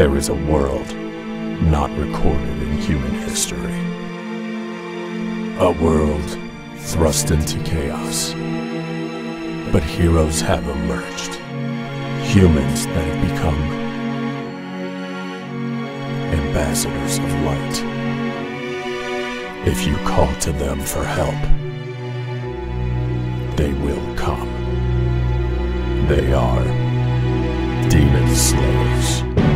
There is a world not recorded in human history. A world thrust into chaos. But heroes have emerged. Humans that have become ambassadors of light. If you call to them for help, they will come. They are Demon Slayers.